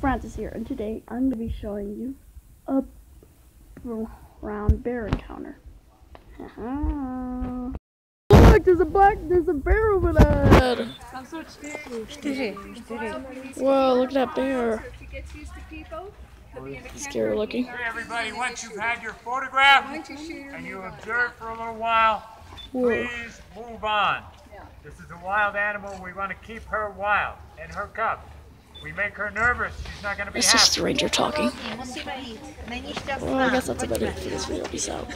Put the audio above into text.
Francis here, and today I'm going to be showing you a brown bear encounter. Oh, look, there's a black, there's a bear over there. Whoa, look at that bear. Scary looking. Hey everybody, once you've had your photograph and you observe for a little while, please move on. This is a wild animal. We want to keep her wild and her cub. We make her nervous. She's not going to be It's just happy. a ranger talking. Well, I guess that's about it for this video. Peace out.